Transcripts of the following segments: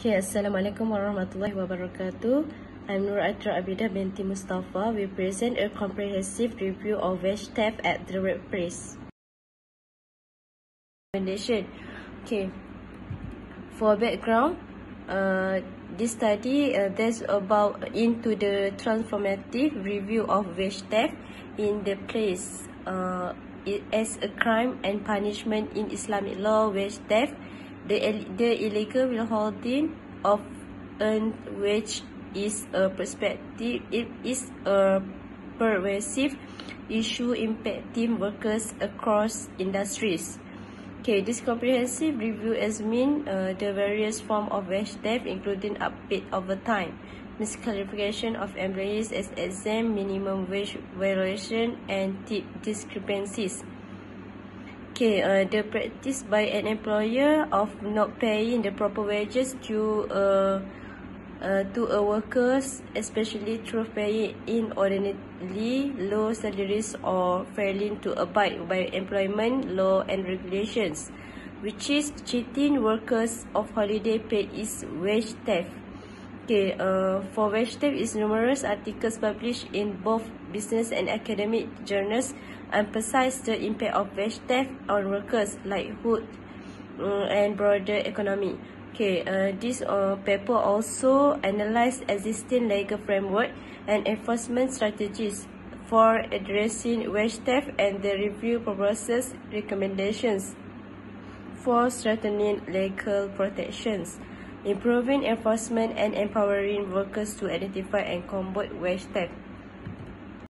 Okay, Assalamualaikum warahmatullahi wabarakatuh. I'm Nur Atra Abida binti Mustafa. We present a comprehensive review of wage theft at the workplace. Recommendation. Okay. For background, uh, this study uh, that's about into the transformative review of wage theft in the place uh, as a crime and punishment in Islamic law. Wage theft the, the illegal withholding of earned wage is a perspective it is a pervasive issue impacting workers across industries. Okay this comprehensive review examines uh, the various form of wage theft including unpaid overtime misclassification of employees as exempt minimum wage violation and tip discrepancies Okay, uh, the practice by an employer of not paying the proper wages to uh, uh, to a workers, especially through paying inordinately low salaries or failing to abide by employment law and regulations, which is cheating workers of holiday pay is wage theft. Okay, uh, for wage theft is numerous articles published in both business and academic journals emphasize the impact of wage theft on workers' livelihood uh, and broader economy. Okay, uh, this uh, paper also analyze existing legal framework and enforcement strategies for addressing wage theft and the review proposes recommendations for strengthening legal protections, improving enforcement and empowering workers to identify and combat wage theft.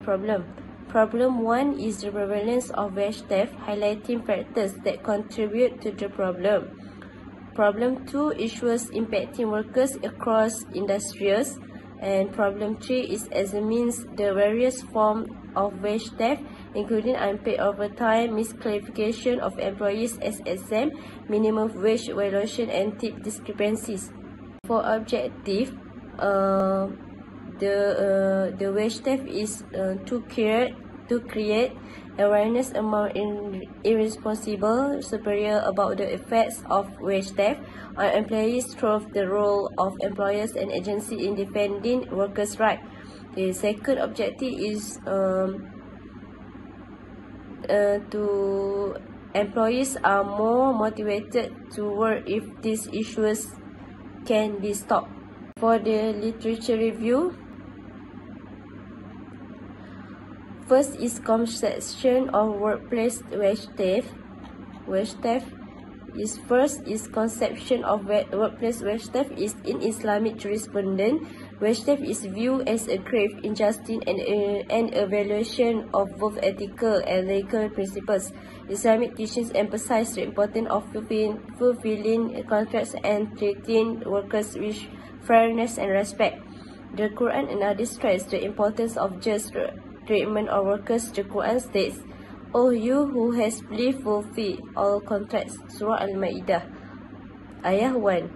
Problem. Problem 1 is the prevalence of wage theft, highlighting factors that contribute to the problem. Problem 2 issues impacting workers across industries. And problem 3 is examines the various forms of wage theft, including unpaid overtime, misclassification of employees as exempt, minimum wage violation, and tip discrepancies. For objective, uh, the uh, the wage theft is uh, to create to create awareness among in, irresponsible superior about the effects of wage theft on employees through the role of employers and agency in defending workers' rights. The second objective is um, uh, to employees are more motivated to work if these issues can be stopped. For the literature review, First is conception of workplace wage theft. Wage theft is first is conception of workplace wage theft is in Islamic jurisprudence. Wage theft is viewed as a grave injustice and uh, an evaluation of both ethical and legal principles. Islamic teachings emphasize the importance of fulfilling, fulfilling contracts and treating workers with fairness and respect. The Quran and Hadith stress the importance of just treatment of workers, the Quran states, O you who has believed fulfill all contracts. Surah Al-Ma'idah. Ayah 1.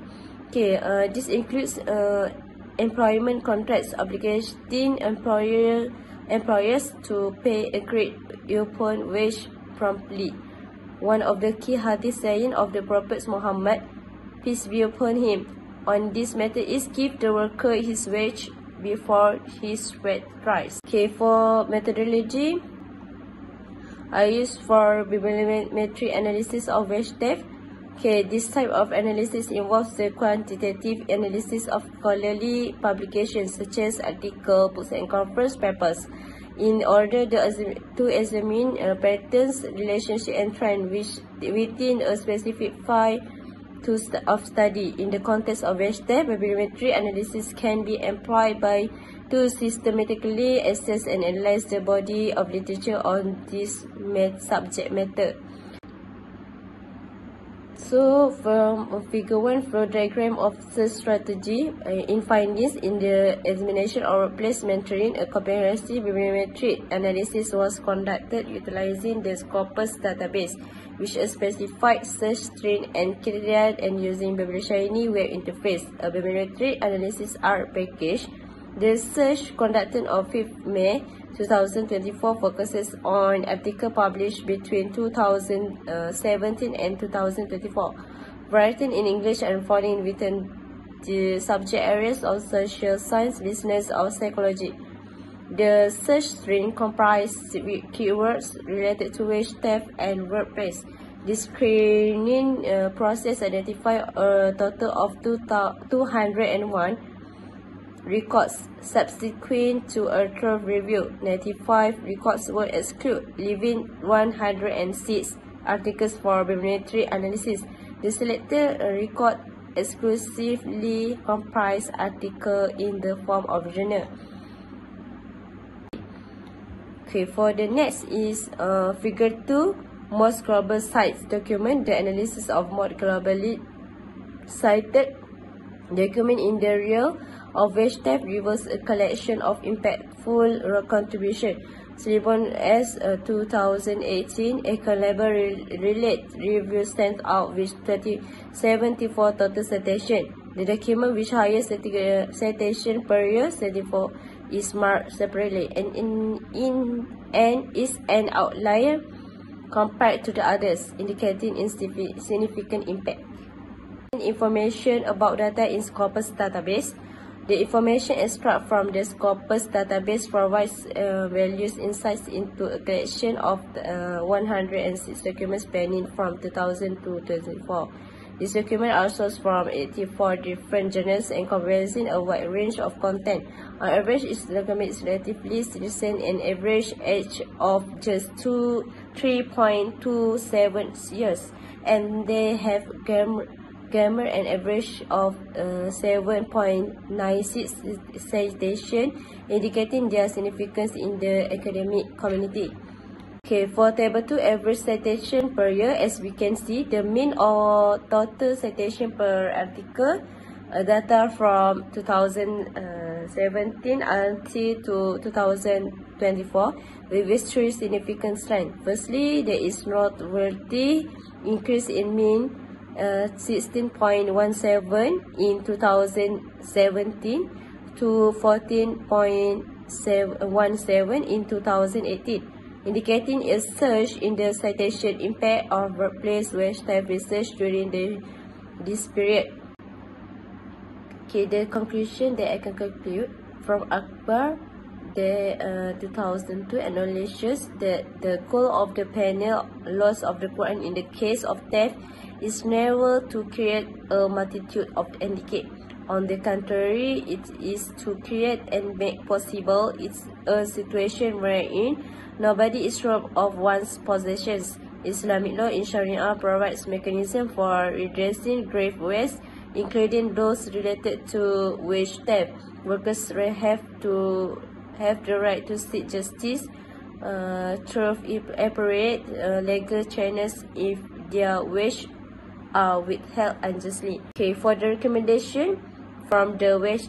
Okay, uh, this includes uh, employment contracts obligating employer employers to pay agreed upon wage promptly. One of the key hadith saying of the Prophet Muhammad, peace be upon him, on this matter is give the worker his wage before his red price. Okay, for methodology, I use for bibliometry analysis of wage theft. Okay, this type of analysis involves the quantitative analysis of scholarly publications such as articles, books and conference papers in order to examine uh, patterns, relationship and trend which within a specific file to st of study. In the context of theft, bibliometry analysis can be employed by to systematically assess and analyze the body of literature on this subject matter. So from figure 1 flow diagram of the strategy uh, in findings in the examination or workplace mentoring a comprehensive bibliometric analysis was conducted utilizing the Scopus database which is specified search string and criteria and using Biblioshiny web interface. A bibliometric analysis R package. The search conducted on 5th May 2024 focuses on article published between 2017 and 2024, written in English and foreign written the subject areas of social science, business, or psychology. The search string comprises keywords related to wage theft and workplace. The screening uh, process identified a total of 201 records subsequent to a thorough review. 95 records were excluded, leaving 106 articles for bibliometry analysis. The selected record exclusively comprised article in the form of journal. Okay, for the next is uh, figure 2, most global sites document the analysis of most globally cited document in the real of which theft reveals a collection of impactful contribution. Slibon S uh, 2018, a collaborative relate review stands out with 30, 74 total citation. The document which highest citation per year, 74, is marked separately and in, in and is an outlier compared to the others, indicating insignificant impact. Information about data in Scopus database. The information extract from the Scopus database provides uh, values insights into a collection of uh, 106 documents spanning from 2000 to 2004. This document are sourced from 84 different journals and comprising a wide range of content. On average, each document is relatively recent and average age of just 3.27 years, and they have grammar grammar an average of uh, 7.96 citation, indicating their significance in the academic community. Okay, for table 2, average citation per year, as we can see, the mean or total citation per article uh, data from 2017 until to 2024 with three significant strengths. Firstly, there is noteworthy increase in mean 16.17 in 2017 to 14.17 in 2018, indicating a surge in the citation impact of workplace waste type research during the, this period. Okay, the conclusion that I can conclude from Akbar the uh, 2002 acknowledges that the goal of the panel loss of the Quran in the case of theft is never to create a multitude of indicate. On the contrary, it is to create and make possible it's a situation wherein nobody is robbed of one's possessions. Islamic law in Sharia provides mechanism for redressing grave waste, including those related to wage theft. Workers have to have the right to seek justice uh, through appropriate uh, legal channels if their wage are withheld unjustly. Okay, for the recommendation from the wage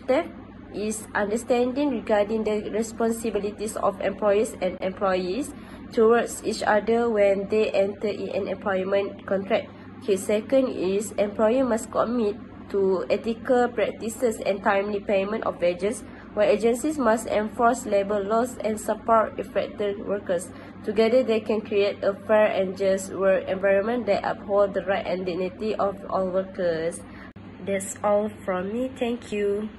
is understanding regarding the responsibilities of employers and employees towards each other when they enter in an employment contract. Okay, second is employer must commit to ethical practices and timely payment of wages where agencies must enforce labor laws and support affected workers. Together, they can create a fair and just work environment that uphold the right and dignity of all workers. That's all from me. Thank you.